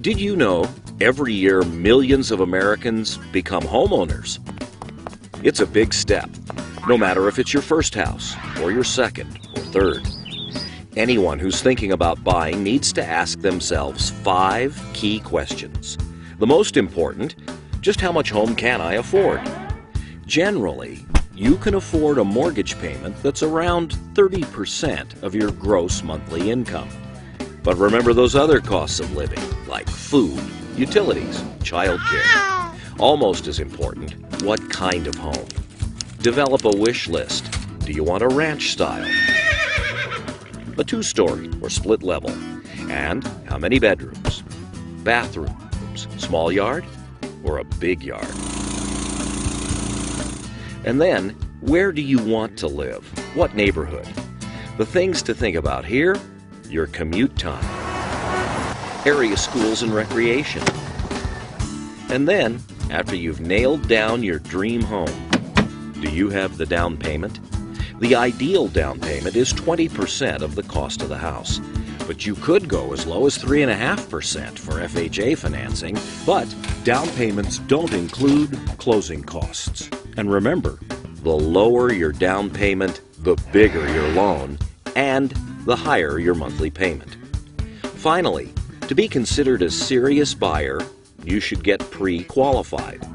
Did you know every year millions of Americans become homeowners? It's a big step, no matter if it's your first house, or your second, or third. Anyone who's thinking about buying needs to ask themselves five key questions. The most important just how much home can I afford? Generally, you can afford a mortgage payment that's around 30% of your gross monthly income. But remember those other costs of living, like food, utilities, childcare. Almost as important, what kind of home? Develop a wish list. Do you want a ranch style? A two story or split level? And how many bedrooms? Bathrooms? Small yard or a big yard? And then, where do you want to live? What neighborhood? The things to think about here your commute time, area schools and recreation. And then, after you've nailed down your dream home, do you have the down payment? The ideal down payment is 20% of the cost of the house. But you could go as low as 3.5% for FHA financing, but down payments don't include closing costs. And remember, the lower your down payment, the bigger your loan, and the higher your monthly payment. Finally, to be considered a serious buyer, you should get pre qualified.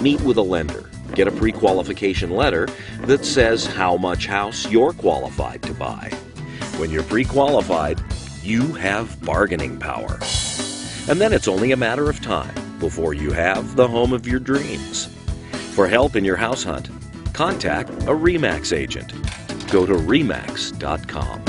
Meet with a lender. Get a pre qualification letter that says how much house you're qualified to buy. When you're pre qualified, you have bargaining power. And then it's only a matter of time before you have the home of your dreams. For help in your house hunt, contact a REMAX agent. Go to REMAX.com.